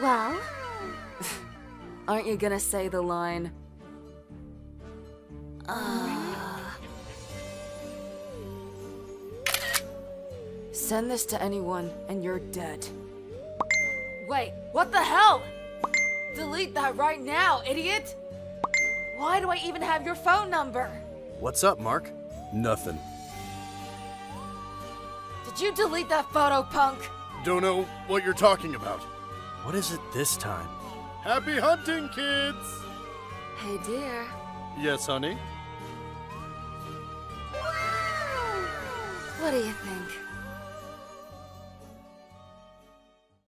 Well, Aren't you gonna say the line? Uh, send this to anyone and you're dead. Wait, what the hell? Delete that right now, idiot! Why do I even have your phone number? What's up, Mark? Nothing. Did you delete that photo, punk? Don't know what you're talking about. What is it this time? Happy hunting, kids! Hey, dear. Yes, honey? What do you think?